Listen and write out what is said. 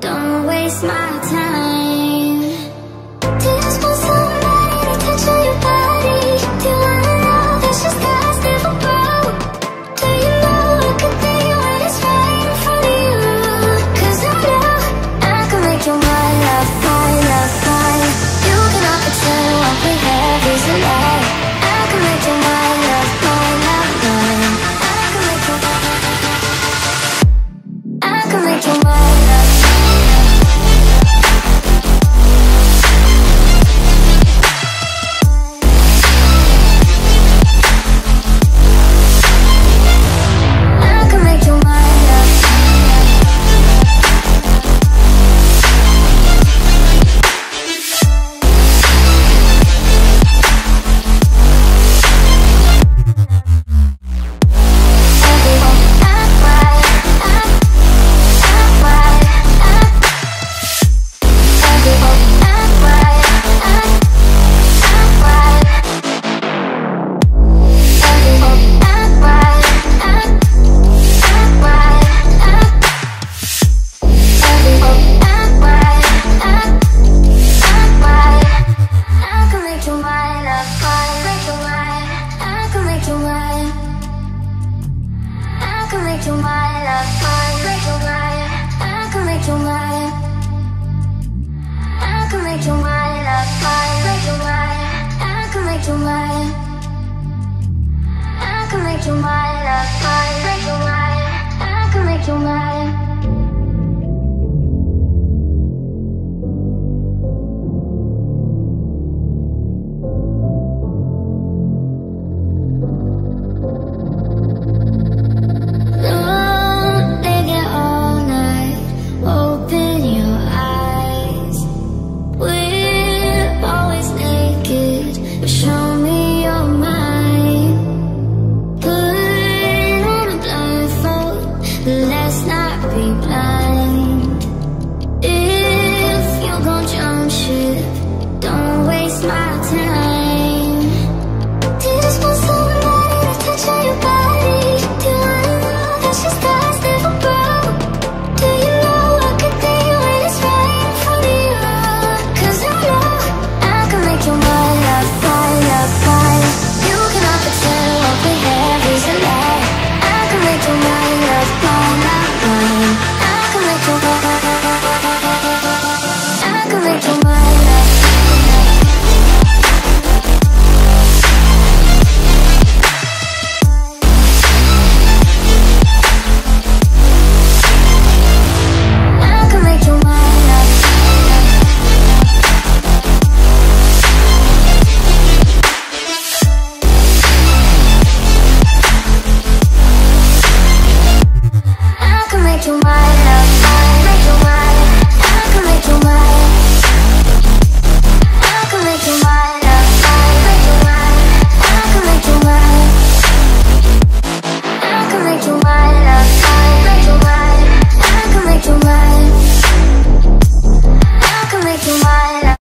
Don't waste my I can make you. I can make you mine. I can make you mine. I can make you mine. I can make you mine. I can make you mine.